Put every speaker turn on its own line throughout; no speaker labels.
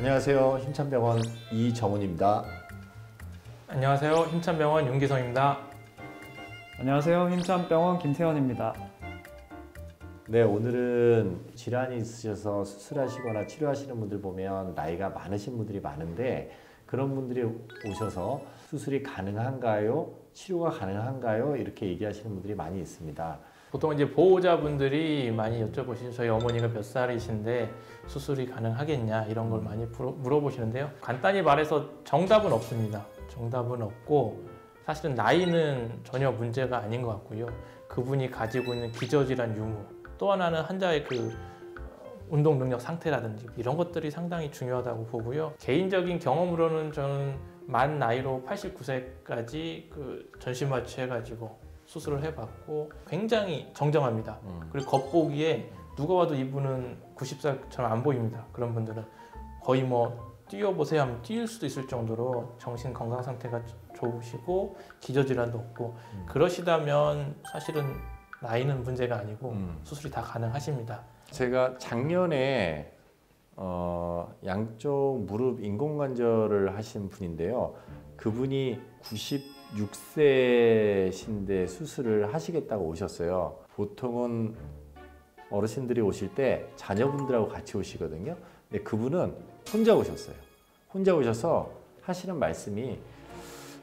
안녕하세요. 힘찬병원 이정훈입니다.
안녕하세요. 힘찬병원 윤기성입니다.
안녕하세요. 힘찬병원 김태현입니다.
네, 오늘은 질환이 있으셔서 수술하시거나 치료하시는 분들 보면 나이가 많으신 분들이 많은데 그런 분들이 오셔서 수술이 가능한가요? 치료가 가능한가요? 이렇게 얘기하시는 분들이 많이 있습니다.
보통 이제 보호자분들이 많이 여쭤보시죠. 저희 어머니가 몇 살이신데 수술이 가능하겠냐 이런 걸 많이 물어- 물어보시는데요. 간단히 말해서 정답은 없습니다. 정답은 없고 사실은 나이는 전혀 문제가 아닌 것 같고요. 그분이 가지고 있는 기저질환 유무 또 하나는 환자의 그 어, 운동 능력 상태라든지 이런 것들이 상당히 중요하다고 보고요. 개인적인 경험으로는 저는 만 나이로 89세까지 그 전신 마취해가지고 수술을 해봤고 굉장히 정정합니다.
음.
그리고 겉보기에 누가 봐도 이분은 90살처럼 안 보입니다. 그런 분들은 거의 뭐 뛰어보세요 하면 뛸 수도 있을 정도로 정신 건강 상태가 좋으시고 기저질환도 없고
음.
그러시다면 사실은 나이는 문제가 아니고
음.
수술이 다 가능하십니다.
제가 작년에 어, 양쪽 무릎 인공관절을 하신 분인데요. 그분이 96세신데 수술을 하시겠다고 오셨어요. 보통은 어르신들이 오실 때 자녀분들하고 같이 오시거든요. 근데 그분은 혼자 오셨어요. 혼자 오셔서 하시는 말씀이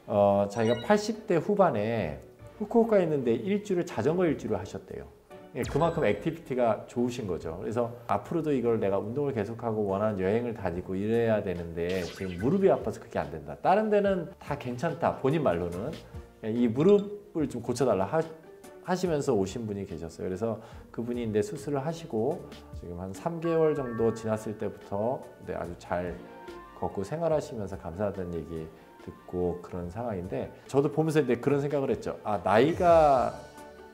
어, 자기가 80대 후반에 후쿠오카에 있는데 일주를 자전거 일주를 하셨대요. 예, 그만큼 activity가 좋으신 거죠. 그래서 앞으로도 이걸 내가 운동을 계속하고 원하는 여행을 다니고 이래야 되는데 지금 무릎이 아파서 그게 안 된다. 다른 데는 다 괜찮다. 본인 말로는 예, 이 무릎을 좀 고쳐달라 하, 하시면서 오신 분이 계셨어요. 그래서 그분이 이제 수술을 하시고 지금 한 3개월 정도 지났을 때부터 네, 아주 잘 걷고 생활하시면서 감사하다는 얘기 듣고 그런 상황인데 저도 보면서 이제 그런 생각을 했죠. 아 나이가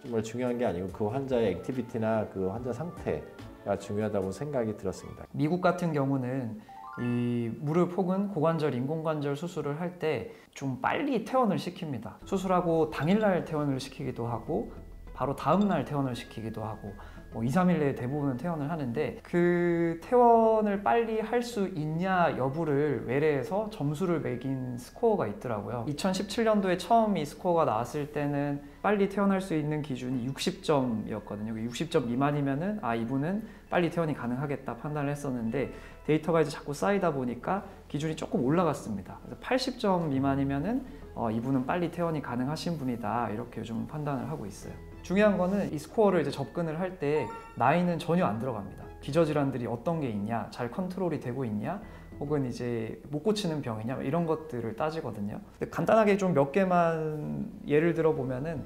정말 중요한 게 아니고 그 환자의 액티비티나 그 환자 상태가 중요하다고 생각이 들었습니다.
미국 같은 경우는 이 무릎 혹은 고관절 인공관절 수술을 할 때 좀 빨리 퇴원을 시킵니다. 수술하고 당일날 퇴원을 시키기도 하고 바로 다음날 퇴원을 시키기도 하고 뭐 2, 3일 내에 대부분은 퇴원을 하는데 그 퇴원을 빨리 할 수 있냐 여부를 외래에서 점수를 매긴 스코어가 있더라고요. 2017년도에 처음 이 스코어가 나왔을 때는 빨리 퇴원할 수 있는 기준이 60점이었거든요. 60점 미만이면은 아 이분은 빨리 퇴원이 가능하겠다 판단을 했었는데 데이터가 이제 자꾸 쌓이다 보니까 기준이 조금 올라갔습니다. 그래서 80점 미만이면은 어, 이분은 빨리 퇴원이 가능하신 분이다 이렇게 요즘 판단을 하고 있어요. 중요한 거는 이 스코어를 이제 접근을 할 때 나이는 전혀 안 들어갑니다. 기저질환들이 어떤 게 있냐, 잘 컨트롤이 되고 있냐, 혹은 이제 못 고치는 병이냐 이런 것들을 따지거든요. 간단하게 좀 몇 개만 예를 들어 보면은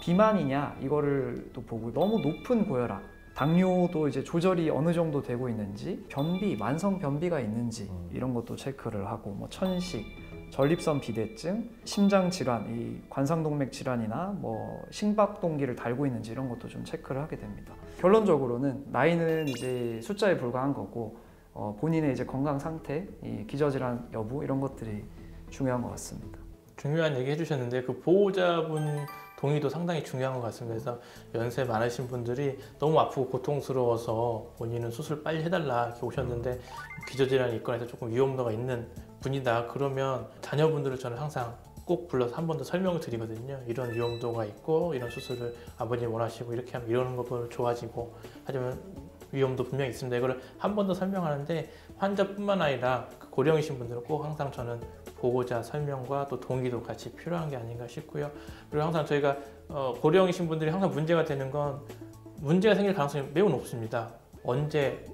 비만이냐 이거를 또 보고 너무 높은 고혈압, 당뇨도 이제 조절이 어느 정도 되고 있는지, 변비, 만성 변비가 있는지
음.
이런 것도 체크를 하고 뭐 천식, 전립선 비대증, 심장 질환, 이 관상동맥 질환이나 뭐 심박동기를 달고 있는지 이런 것도 좀 체크를 하게 됩니다. 결론적으로는 나이는 이제 숫자에 불과한 거고 어, 본인의 이제 건강 상태, 이 기저질환 여부 이런 것들이 중요한 것 같습니다.
중요한 얘기 해주셨는데 그 보호자분 동의도 상당히 중요한 것 같습니다. 그래서 연세 많으신 분들이 너무 아프고 고통스러워서 본인은 수술 빨리 해달라 이렇게 오셨는데 기저질환이 있거나 해서 조금 위험도가 있는 분이다. 그러면 자녀분들을 저는 항상 꼭 불러서 한 번 더 설명을 드리거든요. 이런 위험도가 있고 이런 수술을 아버님 원하시고 이렇게 하면 이러는 거 보면 좋아지고 하지만 위험도 분명히 있습니다. 이거를 한 번 더 설명하는데 환자뿐만 아니라 그 고령이신 분들은 꼭 항상 저는 보호자 설명과 또 동의도 같이 필요한 게 아닌가 싶고요. 그리고 항상 저희가 어, 고령이신 분들이 항상 문제가 되는 건 문제가 생길 가능성이 매우 높습니다. 언제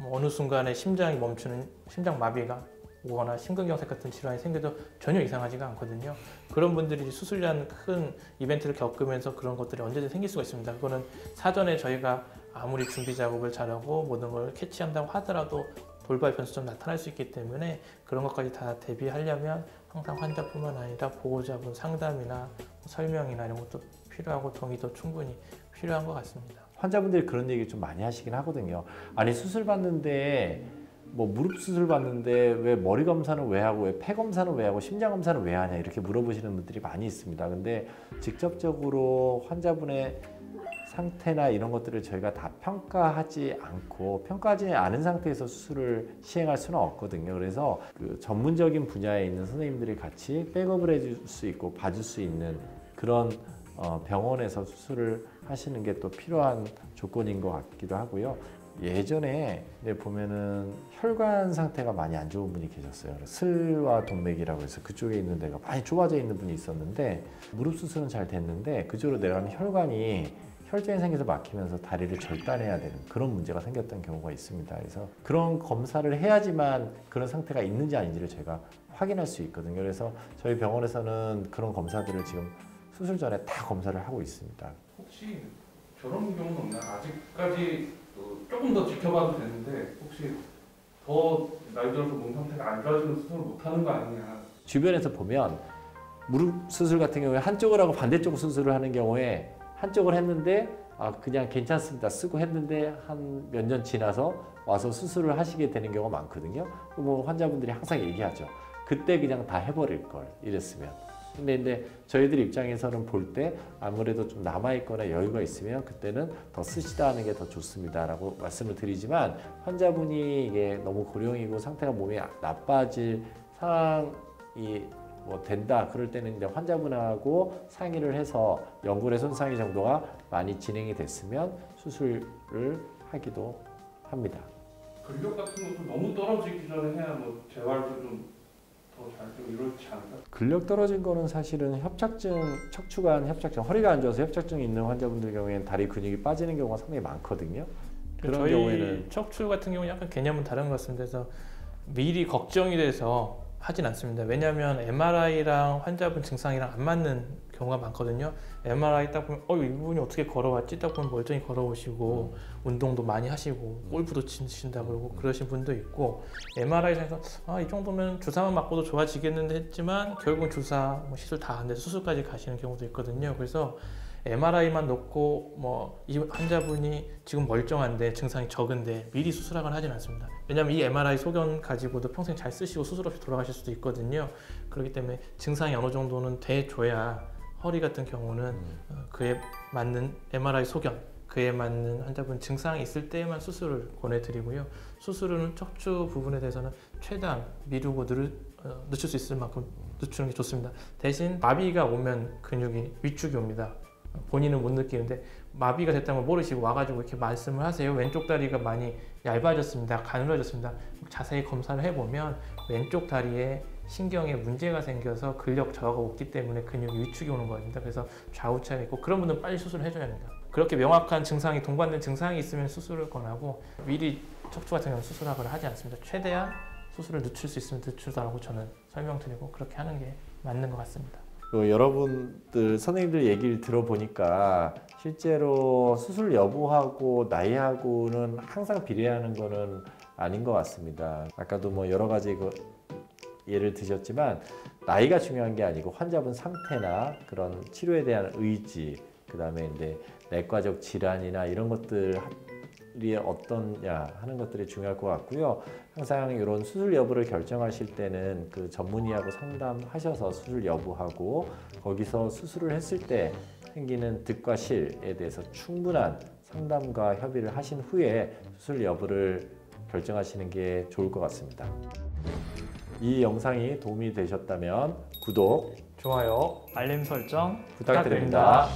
뭐 어느 순간에 심장이 멈추는 심장 마비가 오거나 심근경색 같은 질환이 생겨도 전혀 이상하지가 않거든요. 그런 분들이 수술이라는 큰 이벤트를 겪으면서 그런 것들이 언제든 생길 수가 있습니다. 그거는 사전에 저희가 아무리 준비 작업을 잘하고 모든 걸 캐치한다고 하더라도 돌발 변수점 나타날 수 있기 때문에 그런 것까지 다 대비하려면 항상 환자뿐만 아니라 보호자분 상담이나 설명이나 이런 것도 필요하고 동의도 충분히 필요한 것 같습니다.
환자분들이 그런 얘기 좀 많이 하시긴 하거든요. 아니 수술 받는데 뭐 무릎 수술 받는데 왜 머리 검사는 왜 하고 왜 폐 검사는 왜 하고 심장 검사는 왜 하냐 이렇게 물어보시는 분들이 많이 있습니다. 근데 직접적으로 환자분의 상태나 이런 것들을 저희가 다 평가하지 않고 평가하지 않은 상태에서 수술을 시행할 수는 없거든요. 그래서 그 전문적인 분야에 있는 선생님들이 같이 백업을 해줄 수 있고 봐줄 수 있는 그런 어, 병원에서 수술을 하시는 게 또 필요한 조건인 것 같기도 하고요. 예전에 보면은 혈관 상태가 많이 안 좋은 분이 계셨어요. 슬와 동맥이라고 해서 그쪽에 있는 데가 많이 좁아져 있는 분이 있었는데 무릎 수술은 잘 됐는데 그쪽으로 내려가면 혈관이 혈전이 생겨서 막히면서 다리를 절단해야 되는 그런 문제가 생겼던 경우가 있습니다. 그래서 그런 검사를 해야지만 그런 상태가 있는지 아닌지를 제가 확인할 수 있거든요. 그래서 저희 병원에서는 그런 검사들을 지금 수술 전에 다 검사를 하고 있습니다.
혹시 저런 경우는 없나요? 아직까지 어, 조금 더 지켜봐도 되는데 혹시 더 나이 들어서 몸 상태가 안 좋아지는 수술을 못하는 거 아니냐
주변에서 보면 무릎 수술 같은 경우에 한쪽을 하고 반대쪽 수술을 하는 경우에 한쪽을 했는데 아 그냥 괜찮습니다 쓰고 했는데 한 몇 년 지나서 와서 수술을 하시게 되는 경우가 많거든요. 뭐 환자분들이 항상 얘기하죠. 그때 그냥 다 해버릴 걸 이랬으면. 근데 이제 저희들 입장에서는 볼 때 아무래도 좀 남아 있거나 여유가 있으면 그때는 더 쓰시다 하는 게 더 좋습니다 라고 말씀을 드리지만 환자분이 이게 너무 고령이고 상태가 몸이 나빠질 상황이 뭐 된다 그럴 때는 이제 환자분하고 상의를 해서 연골의 손상이 정도가 많이 진행이 됐으면 수술을 하기도 합니다.
근력 같은 것도 너무 떨어지기 전에 해야 뭐 재활도 좀
근력 떨어진 거는 사실은 협착증, 척추관 협착증, 허리가 안 좋아서 협착증이 있는 환자분들 경우에는 다리 근육이 빠지는 경우가 상당히 많거든요. 그런
저희
경우에는
척추 같은 경우는 약간 개념은 다른 것 같습니다. 그래서 미리 걱정이 돼서 하진 않습니다. 왜냐하면 MRI랑 환자분 증상이랑 안 맞는 경우가 많거든요. MRI 딱 보면 어 이 분이 어떻게 걸어왔지? 딱 보면 멀쩡히 걸어오시고 운동도 많이 하시고 골프도 치신다 그러고 그러신 분도 있고 MRI상에서 아 이 정도면 주사만 맞고도 좋아지겠는데 했지만 결국은 주사 뭐 시술 다 안 돼서 수술까지 가시는 경우도 있거든요. 그래서 MRI만 놓고 뭐 이 환자분이 지금 멀쩡한데 증상이 적은데 미리 수술하거나 하진 않습니다. 왜냐하면 이 MRI 소견 가지고도 평생 잘 쓰시고 수술 없이 돌아가실 수도 있거든요. 그렇기 때문에 증상이 어느 정도는 돼줘야 허리 같은 경우는 어, 그에 맞는 MRI 소견, 그에 맞는 환자분 증상이 있을 때만 수술을 권해드리고요. 수술은 척추 부분에 대해서는 최대한 미루고 늦, 어, 늦출 수 있을 만큼 늦추는 게 좋습니다. 대신 마비가 오면 근육이 위축이 옵니다. 본인은 못 느끼는데 마비가 됐다는 걸 모르시고 와가지고 이렇게 말씀을 하세요. 왼쪽 다리가 많이 얇아졌습니다. 가늘어졌습니다. 자세히 검사를 해보면 왼쪽 다리에 신경에 문제가 생겨서 근력 저하가 없기 때문에 근육이 위축이 오는 겁니다. 그래서 좌우차가 있고 그런 분들은 빨리 수술을 해줘야 합니다. 그렇게 명확한 증상이 동반된 증상이 있으면 수술을 권하고 미리 척추 같은 경우는 수술하거나 하지 않습니다. 최대한 수술을 늦출 수 있으면 늦추자라고 저는 설명드리고 그렇게 하는 게 맞는 것 같습니다.
그 여러분들 선생님들 얘기를 들어보니까 실제로 수술 여부하고 나이하고는 항상 비례하는 거는 아닌 것 같습니다. 아까도 뭐 여러 가지 그 예를 드셨지만 나이가 중요한 게 아니고 환자분 상태나 그런 치료에 대한 의지, 그 다음에 이제 내과적 질환이나 이런 것들이 어떠냐 하는 것들이 중요할 것 같고요. 항상 이런 수술 여부를 결정하실 때는 그 전문의하고 상담하셔서 수술 여부하고 거기서 수술을 했을 때 생기는 득과 실에 대해서 충분한 상담과 협의를 하신 후에 수술 여부를 결정하시는 게 좋을 것 같습니다. 이 영상이 도움이 되셨다면 구독
좋아요.
알림 설정
부탁드립니다.